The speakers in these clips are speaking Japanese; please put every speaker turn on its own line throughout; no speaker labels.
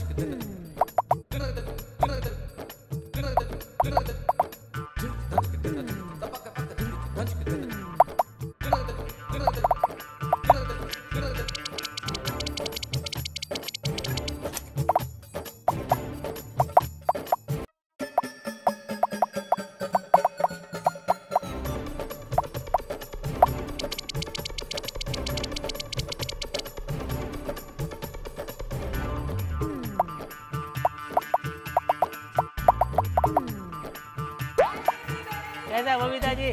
Thank you. Dadah, Mami Daddy.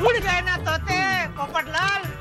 Hurgana Totel! Popatlal